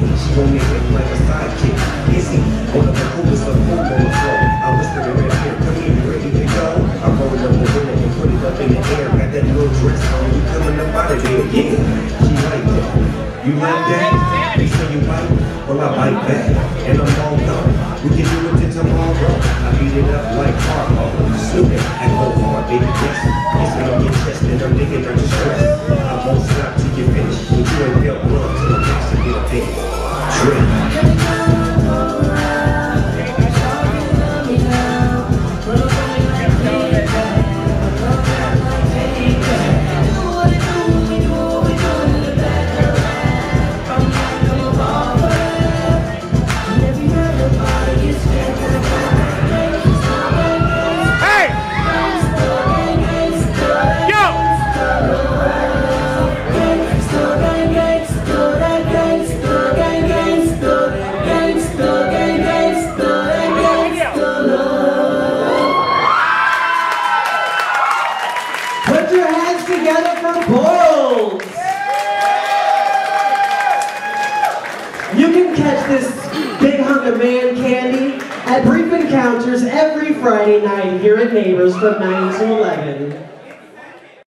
She gon' make it like a sidekick. Izzy, one of the coolest of cool on the. I whisper in her ear, come here, ready to go? I roll up the window and put it up in the air. Got that little dress on, you coming up out of there, yeah. She like that. You like that? They say you bite, well I bite back, and I'm all gone. We can do it till tomorrow. I beat it up like Harpo, Snoop it, and go hard, baby. Yes, it on your chest, and I'm digging under stress. I won't You can catch this big hunk of man candy at Brief Encounters every Friday night here at Neighbors from 9 to 11.